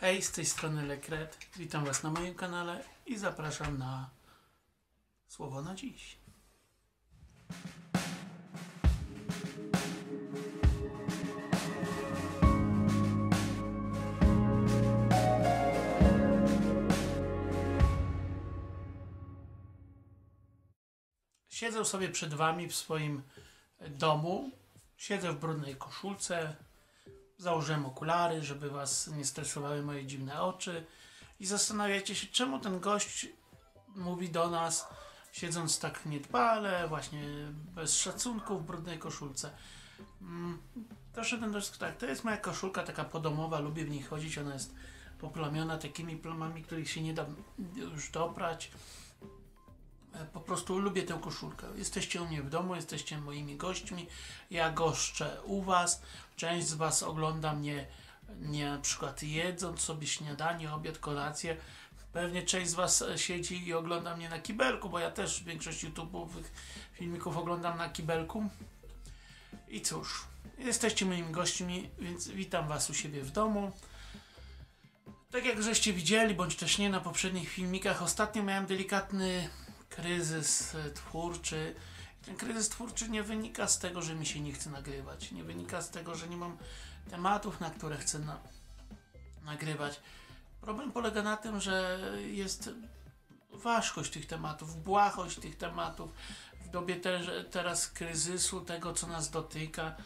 Hej, z tej strony Lekret. Witam Was na moim kanale i zapraszam na słowo na dziś. Siedzę sobie przed Wami w swoim domu. Siedzę w brudnej koszulce. Założyłem okulary, żeby Was nie stresowały moje dziwne oczy. I zastanawiacie się, czemu ten gość mówi do nas, siedząc tak niedbale, właśnie bez szacunku, w brudnej koszulce. Mm, Doszedłem do wniosku, tak, to jest moja koszulka taka podomowa, lubię w niej chodzić, ona jest poplamiona takimi plamami, których się nie da już doprać. E, Po prostu lubię tę koszulkę. Jesteście u mnie w domu, jesteście moimi gośćmi. Ja goszczę u Was. Część z Was ogląda mnie nie na przykład jedząc sobie śniadanie, obiad, kolację. Pewnie część z Was e, siedzi i ogląda mnie na kibelku, bo ja też większość YouTube'owych filmików oglądam na kibelku. I cóż, jesteście moimi gośćmi, więc witam Was u siebie w domu. Tak jak żeście widzieli, bądź też nie na poprzednich filmikach, ostatnio miałem delikatny kryzys e, twórczy. Ten kryzys twórczy nie wynika z tego, że mi się nie chce nagrywać. Nie wynika z tego, że nie mam tematów, na które chcę na nagrywać. Problem polega na tym, że jest ważkość tych tematów, błahość tych tematów. W dobie te, teraz kryzysu, tego co nas dotyka,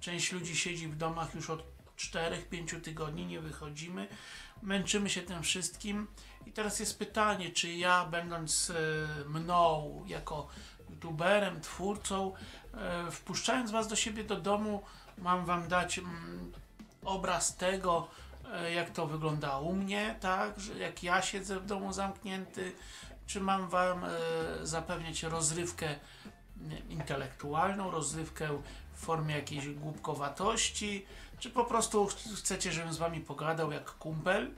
część ludzi siedzi w domach już od 4-5 tygodni, nie wychodzimy. Męczymy się tym wszystkim. I teraz jest pytanie, czy ja, będąc e, mną, jako youtuberem, twórcą, e, wpuszczając Was do siebie do domu, mam Wam dać mm, obraz tego, e, jak to wygląda u mnie, tak, że jak ja siedzę w domu zamknięty, czy mam Wam zapewniać rozrywkę intelektualną, rozrywkę w formie jakiejś głupkowatości, czy po prostu ch- chcecie, żebym z Wami pogadał jak kumpel.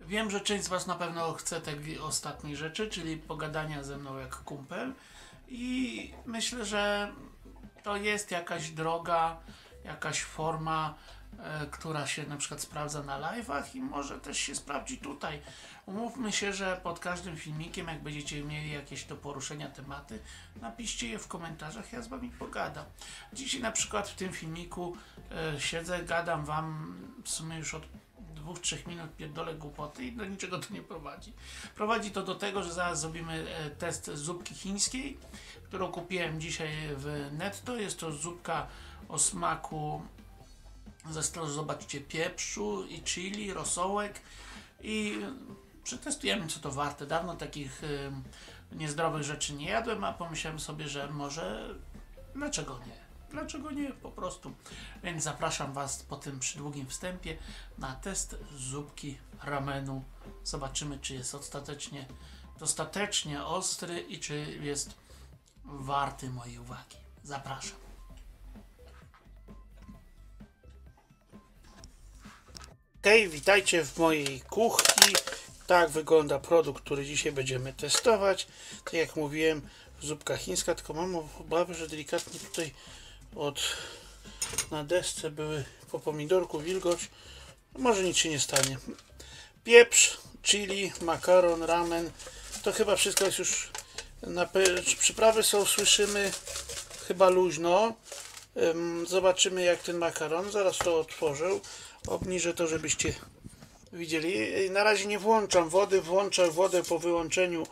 Wiem, że część z Was na pewno chce tej ostatniej rzeczy, czyli pogadania ze mną jak kumpel. I myślę, że to jest jakaś droga, jakaś forma, która się na przykład sprawdza na live'ach i może też się sprawdzi tutaj. Umówmy się, że pod każdym filmikiem, jak będziecie mieli jakieś do poruszenia tematy, napiszcie je w komentarzach, ja z Wami pogadam. Dzisiaj na przykład w tym filmiku e, siedzę, gadam Wam w sumie już od dwóch, trzech minut pierdolę głupoty i do niczego to nie prowadzi. Prowadzi to do tego, że zaraz zrobimy e, test zupki chińskiej, którą kupiłem dzisiaj w netto. Jest to zupka o smaku zresztą zobaczcie pieprzu i chili, rosołek i przetestujemy co to warte. Dawno takich em, niezdrowych rzeczy nie jadłem, a pomyślałem sobie, że może dlaczego nie? Dlaczego nie? Po prostu. Więc zapraszam Was po tym przydługim wstępie na test zupki ramenu. Zobaczymy, czy jest ostatecznie dostatecznie ostry i czy jest warty mojej uwagi. Zapraszam. Hej, witajcie w mojej kuchni. Tak wygląda produkt, który dzisiaj będziemy testować. Tak jak mówiłem, zupka chińska, tylko mam obawy, że delikatnie tutaj od na desce były po pomidorku wilgoć. Może nic się nie stanie. Pieprz, chili, makaron, ramen. To chyba wszystko jest już na przyprawy są, słyszymy chyba luźno. Ym, Zobaczymy jak ten makaron. Zaraz to otworzę. Obniżę to, żebyście widzieli. Na razie nie włączam wody. Włączę wodę po wyłączeniu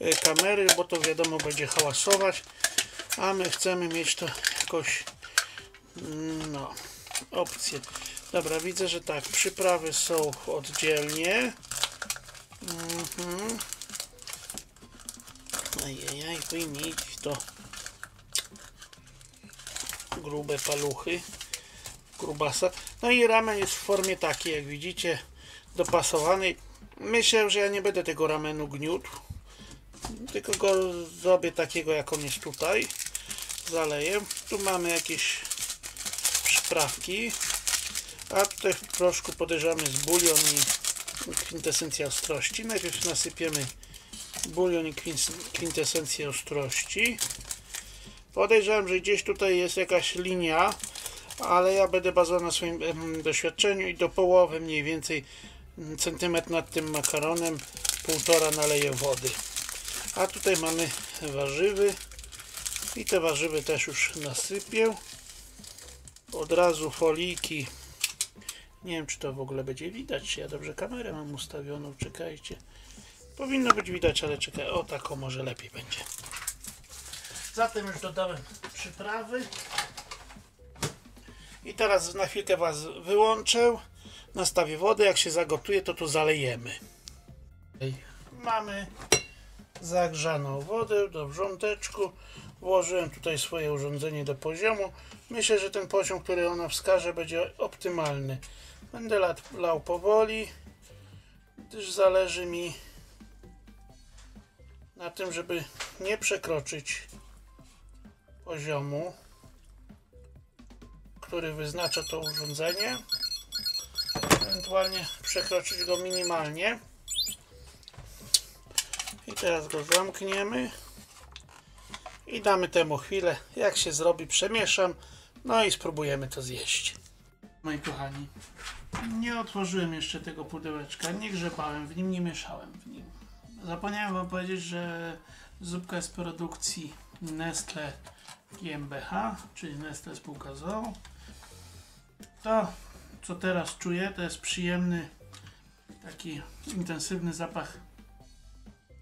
yy, kamery, bo to wiadomo będzie hałasować. A my chcemy mieć to jakoś mm, no, opcję. Dobra, widzę, że tak, przyprawy są oddzielnie. Mhm. Ajajaj, wymieć to grube paluchy grubasa. No i ramen jest w formie takiej, jak widzicie, dopasowanej. Myślę, że ja nie będę tego ramenu gniótł, tylko go zrobię takiego, jak on jest tutaj. Zaleję. Tu mamy jakieś przyprawki, a tutaj w proszku podejrzewamy z bulion i kwintesencja ostrości. Najpierw nasypiemy bulion i kwin- kwintesencję ostrości. Podejrzewam, że gdzieś tutaj jest jakaś linia ale ja będę bazował na swoim doświadczeniu i do połowy mniej więcej mm, centymetr nad tym makaronem półtora naleję wody. A tutaj mamy warzywy i te warzywy też już nasypię. Od razu foliki. Nie wiem czy to w ogóle będzie widać, ja dobrze kamerę mam ustawioną, czekajcie. Powinno być widać, ale czekaj, o taką może lepiej będzie. Zatem już dodałem przyprawy. I teraz na chwilkę Was wyłączę. Nastawię wodę. Jak się zagotuje, to tu zalejemy. Mamy zagrzaną wodę do wrząteczku. Włożyłem tutaj swoje urządzenie do poziomu. Myślę, że ten poziom, który ona wskaże, będzie optymalny. Będę lał powoli, gdyż zależy mi na tym, żeby nie przekroczyć poziomu, który wyznacza to urządzenie. Ewentualnie przekroczyć go minimalnie. I teraz go zamkniemy. I damy temu chwilę. Jak się zrobi, przemieszam. No i spróbujemy to zjeść. Moi kochani, nie otworzyłem jeszcze tego pudełeczka, nie grzebałem w nim, nie mieszałem w nim. Zapomniałem wam powiedzieć, że zupka jest produkcji Nestle GmbH, czyli Nestle spółka z. To, co teraz czuję, to jest przyjemny, taki intensywny zapach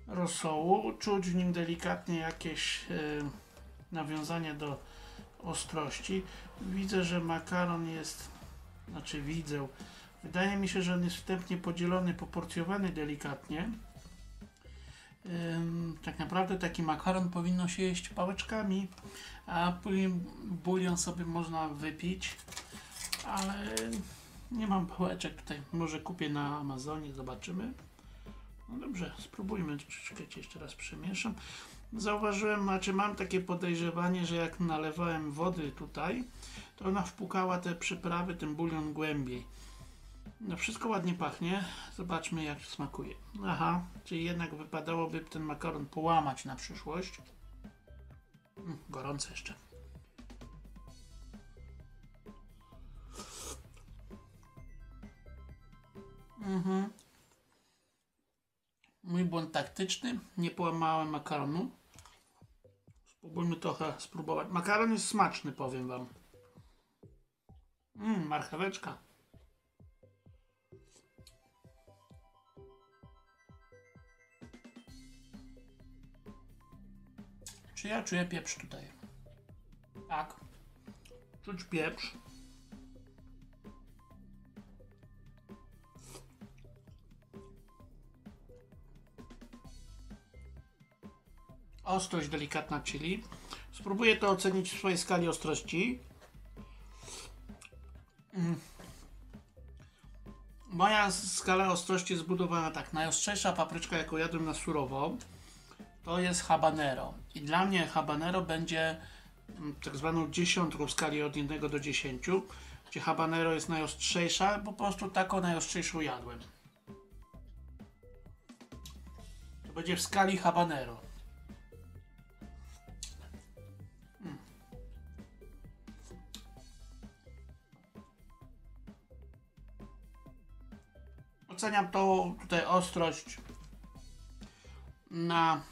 rosołu. Czuć w nim delikatnie jakieś e, nawiązanie do ostrości. Widzę, że makaron jest, znaczy widzę, wydaje mi się, że on jest wstępnie podzielony, poporcjowany delikatnie. Tak naprawdę taki makaron powinno się jeść pałeczkami, a później bulion sobie można wypić, ale nie mam pałeczek tutaj. Może kupię na Amazonie, zobaczymy. No dobrze, spróbujmy. Troszeczkę jeszcze raz przemieszam. Zauważyłem, znaczy mam takie podejrzewanie, że jak nalewałem wody tutaj, to ona wpukała te przyprawy, ten bulion głębiej. No wszystko ładnie pachnie. Zobaczmy jak smakuje. Aha, czyli jednak wypadałoby ten makaron połamać na przyszłość. Mm, gorące jeszcze. Mhm. Mój błąd taktyczny. Nie połamałem makaronu. Spróbujmy trochę spróbować. Makaron jest smaczny, powiem wam. Mmm, marcheweczka. Czy ja czuję pieprz tutaj? Tak. Czuć pieprz. Ostrość delikatna chili. Spróbuję to ocenić w swojej skali ostrości. Mm. Moja skala ostrości jest zbudowana tak. Najostrzejsza papryczka, jaką jadłem na surowo, to jest habanero. I dla mnie habanero będzie mm, tak zwaną dziesiątką w skali od 1 do 10, gdzie habanero jest najostrzejsza, po prostu taką najostrzejszą jadłem. To będzie w skali habanero. Mm. Oceniam tą tutaj ostrość na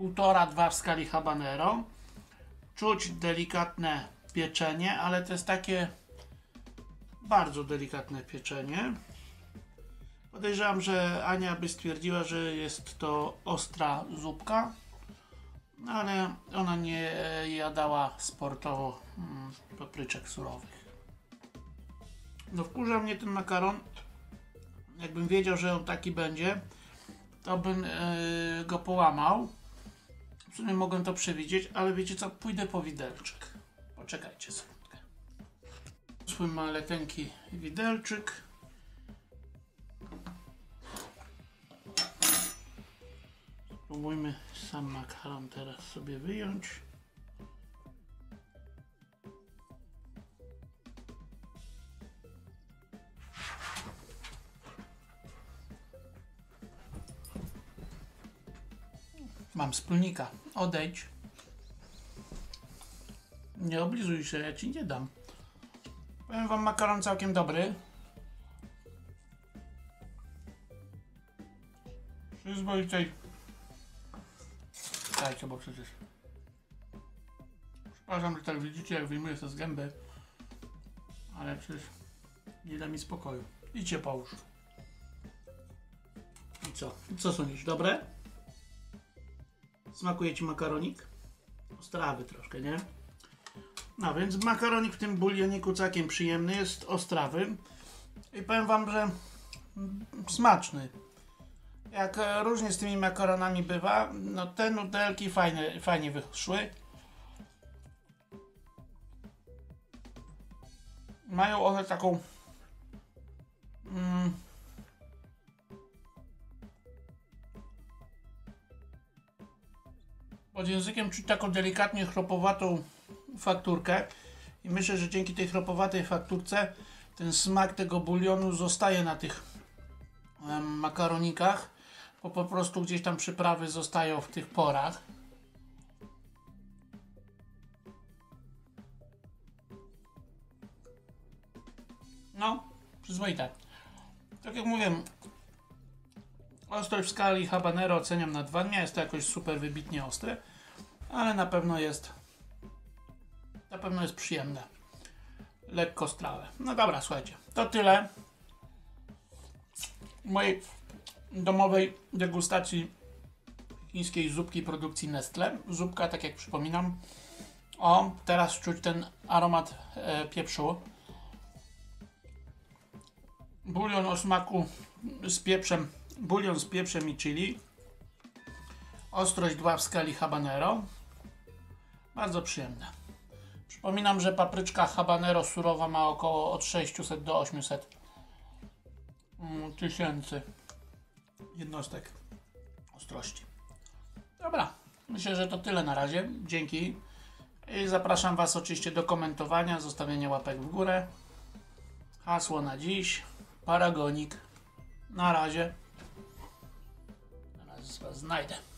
półtora, dwa w skali habanero. Czuć delikatne pieczenie, ale to jest takie bardzo delikatne pieczenie. Podejrzewam, że Ania by stwierdziła, że jest to ostra zupka, no ale ona nie jadała sportowo mm, papryczek surowych. No wkurza mnie ten makaron. Jakbym wiedział, że on taki będzie, to bym yy, go połamał. W sumie mogłem to przewidzieć, ale wiecie co? Pójdę po widelczyk. Poczekajcie sekundkę. Swój maleteńki widelczyk. Spróbujmy sam makaron teraz sobie wyjąć. Mam wspólnika. Odejdź. Nie oblizuj się, ja ci nie dam. Powiem wam, makaron całkiem dobry. Przyzwoitej. Dajcie, bo przecież. Przepraszam, że tak widzicie, jak wyjmuję to z gęby. Ale przecież nie da mi spokoju. Idźcie połóż. I co? Co sądzisz? Dobre? Smakuje ci makaronik? Ostrawy troszkę, nie? No więc makaronik w tym bulioniku całkiem przyjemny, jest ostrawy. I powiem wam, że smaczny. Jak e, różnie z tymi makaronami bywa, no te nudelki fajne, fajnie wyszły. Mają one taką mm, pod językiem czuć taką delikatnie chropowatą fakturkę i myślę, że dzięki tej chropowatej fakturce ten smak tego bulionu zostaje na tych makaronikach, bo po prostu gdzieś tam przyprawy zostają w tych porach. No, przyzwoite. Tak jak mówiłem, ostrość w skali habanero oceniam na 2. Nie jest to jakoś super wybitnie ostre, ale na pewno jest na pewno jest przyjemne. Lekko strawę. No dobra, słuchajcie. To tyle mojej domowej degustacji chińskiej zupki produkcji Nestle. Zupka, tak jak przypominam. O, teraz czuć ten aromat e, pieprzu. Bulion o smaku z pieprzem, bulion z pieprzem i chili. Ostrość 2 w skali habanero. Bardzo przyjemne. Przypominam, że papryczka habanero surowa ma około od 600 do 800 mm, tysięcy jednostek ostrości. Dobra, myślę, że to tyle na razie. Dzięki. I zapraszam Was oczywiście do komentowania, zostawienia łapek w górę. Hasło na dziś. Paragonik. Na razie. Zaraz Was znajdę.